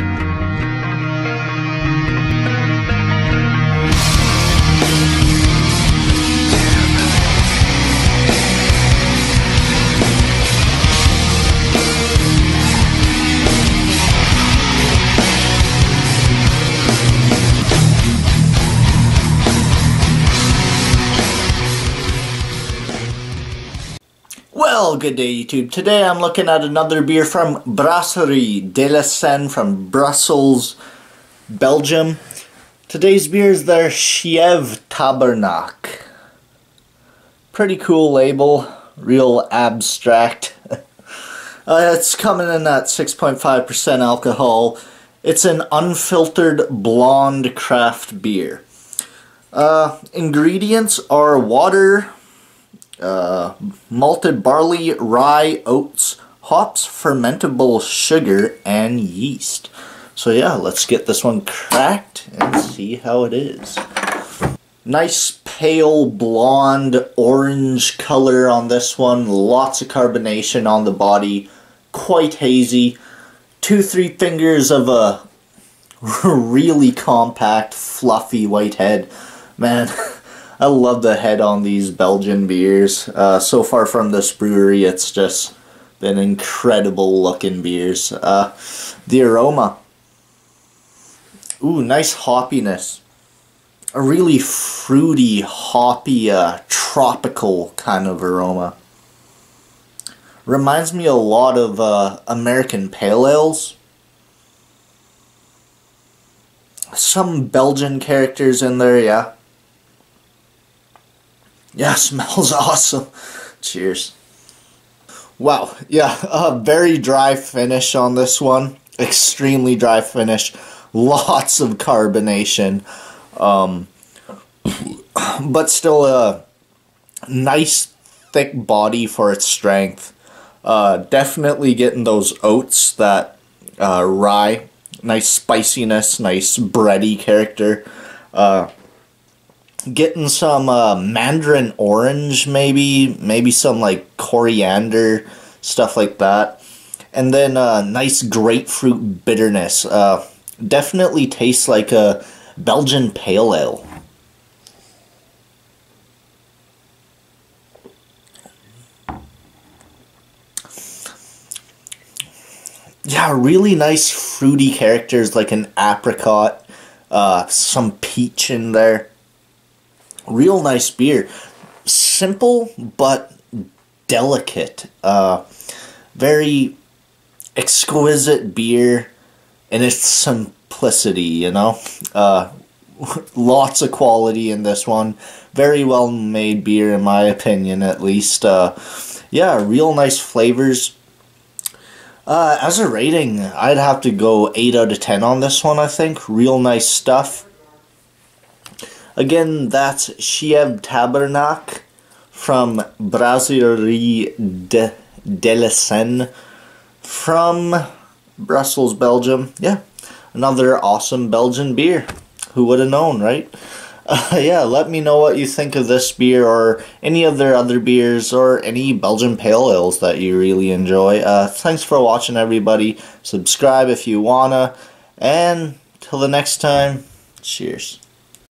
thank you Well, good day YouTube. Today I'm looking at another beer from Brasserie de la Senne from Brussels, Belgium. Today's beer is their Schieve Tabarnak. Pretty cool label, real abstract. uh, it's coming in at 6.5% alcohol. It's an unfiltered blonde craft beer. Uh, ingredients are water, uh, malted barley, rye, oats, hops, fermentable sugar, and yeast. So yeah, let's get this one cracked and see how it is. Nice pale blonde orange color on this one. Lots of carbonation on the body. Quite hazy. Two, three fingers of a really compact, fluffy white head. Man, I love the head on these Belgian beers. Uh, so far from this brewery, it's just been incredible looking beers. Uh, the aroma. Ooh, nice hoppiness. A really fruity, hoppy, uh, tropical kind of aroma. Reminds me a lot of uh, American Pale Ales. Some Belgian characters in there, yeah. Yeah, smells awesome. Cheers. Wow, yeah, a very dry finish on this one. Extremely dry finish. Lots of carbonation. Um, but still a nice thick body for its strength. Uh, definitely getting those oats, that uh, rye. Nice spiciness, nice bready character. Uh, getting some uh, mandarin orange maybe maybe some like coriander stuff like that. And then uh, nice grapefruit bitterness. Uh, definitely tastes like a belgian pale ale. Yeah really nice fruity characters like an apricot uh, some peach in there real nice beer. Simple but delicate. Uh, very exquisite beer in its simplicity, you know? Uh, lots of quality in this one. Very well made beer, in my opinion, at least. Uh, yeah, real nice flavors. Uh, as a rating, I'd have to go 8 out of 10 on this one, I think. Real nice stuff. Again, that's Schieve Tabarnak from Brasserie de, de la Senne from Brussels, Belgium. Yeah, another awesome Belgian beer. Who would have known, right? Uh, yeah, let me know what you think of this beer or any of their other beers or any Belgian pale ales that you really enjoy. Uh, thanks for watching, everybody. Subscribe if you wanna. And till the next time, cheers.